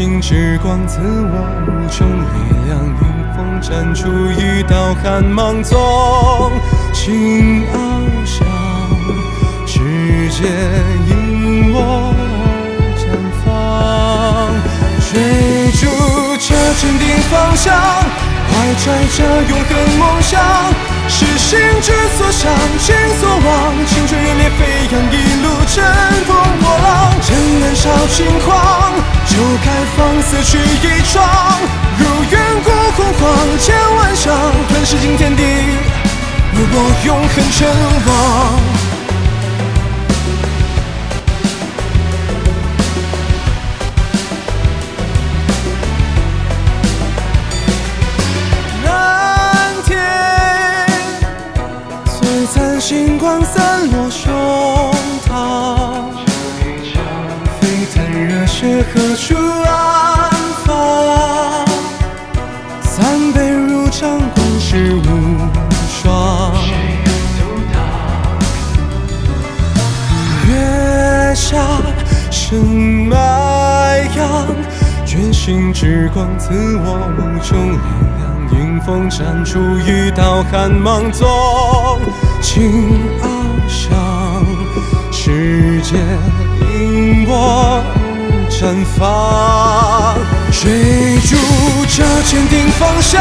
心之光赐我无穷力量，迎风斩出一道寒芒，纵情翱翔，世界因我绽放，追逐着坚定方向，怀揣着永恒梦想。是心之所向，情所往，青春热烈飞扬，一路乘风破浪。趁年少轻狂，就该放肆去一闯。如远古洪荒，千万丈，吞噬尽天地，为我永恒称王。星光散何处安放？三杯入肠，光世无双。月下深埋阳，觉醒之光赐我无穷力量。迎风斩出一道寒芒，纵情翱翔，世界因我绽放。追逐着坚定方向，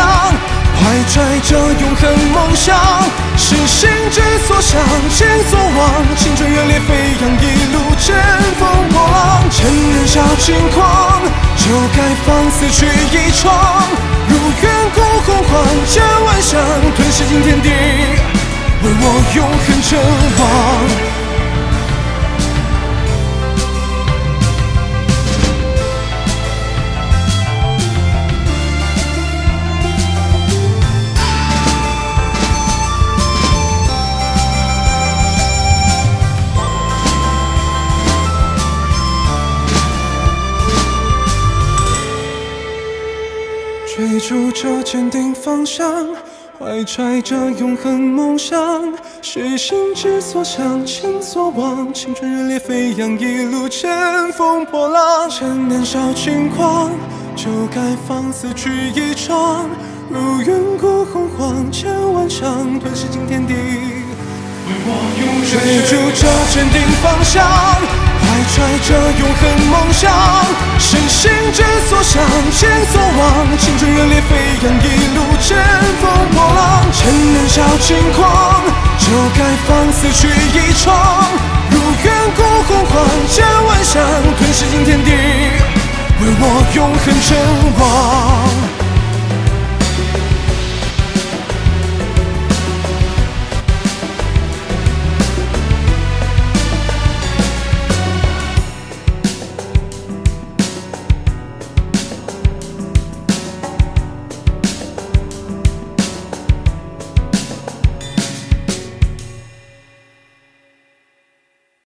怀揣着永恒梦想，是心之所向，情所往。青春热烈飞扬，一路乘风破浪。趁年少轻狂，就该放肆去一闯。如远古洪荒，千万象，吞噬尽天地，为我永恒称王。追逐着坚定方向，怀揣着永恒梦想，是心之所向，情所往。青春热烈飞扬，一路乘风破浪。趁年少轻狂，就该放肆去一闯。如远古洪荒，千万丈，吞噬尽天地。追逐着坚定方向，揣着永恒梦想，是心之所向，情所往。青春热烈飞扬，一路乘风破浪。趁年少轻狂，就该放肆去一闯。如远古洪荒，千万象，吞噬尽天地，为我永恒称王。